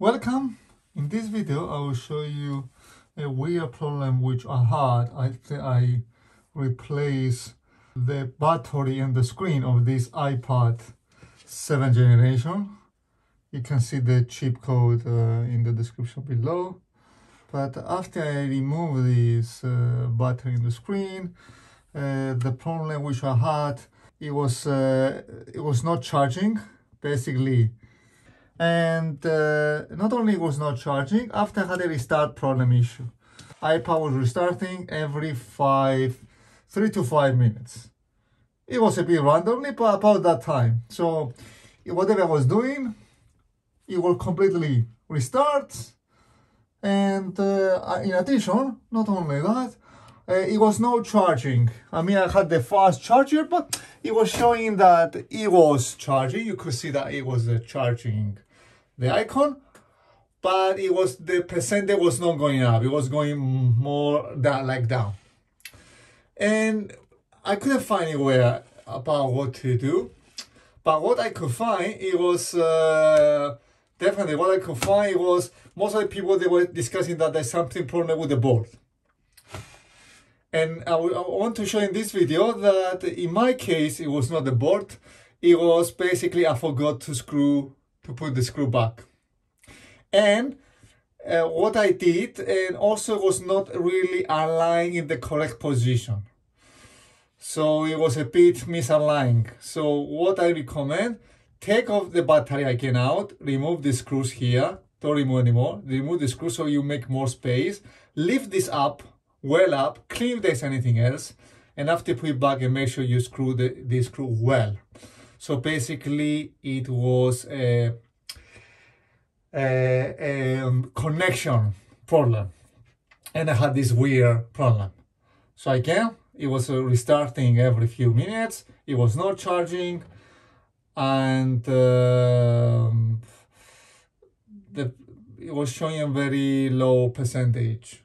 Welcome! In this video I will show you a weird problem which I had after I replace the battery and the screen of this iPad 7th generation. You can see the chip code uh, in the description below. But after I remove this uh, battery in the screen, uh, the problem which I had, it was, uh, it was not charging. Basically, and uh, not only was not charging after I had a restart problem issue. iPad was restarting every five three to five minutes. It was a bit randomly but about that time. So whatever I was doing it will completely restart. And uh, in addition not only that uh, it was no charging. I mean I had the fast charger but it was showing that it was charging. You could see that it was uh, charging the icon, but it was the percentage was not going up. It was going more down, like down. And I couldn't find anywhere about what to do. But what I could find, it was uh, definitely what I could find it was most of the people they were discussing that there's something problem with the board. And I, I want to show in this video that in my case, it was not the board. It was basically I forgot to screw to put the screw back. And uh, what I did and also was not really aligned in the correct position. So it was a bit misaligned. So what I recommend, take off the battery again out, remove the screws here, don't remove anymore, remove the screws so you make more space, lift this up, well up, clean if there's anything else, and after put it back and make sure you screw the, the screw well. So basically it was a, a, a um, connection problem and I had this weird problem. So again, it was restarting every few minutes. It was not charging and um, the, it was showing a very low percentage.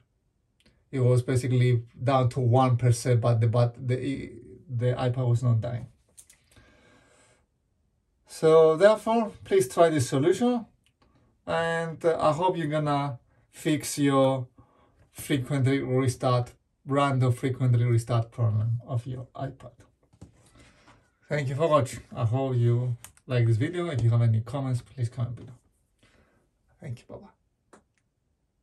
It was basically down to 1%, but the, but the, the iPad was not dying. So therefore, please try this solution and uh, I hope you're gonna fix your frequently restart, random frequently restart problem of your iPad. Thank you for watching. I hope you like this video. If you have any comments, please comment below. Thank you. Bye-bye.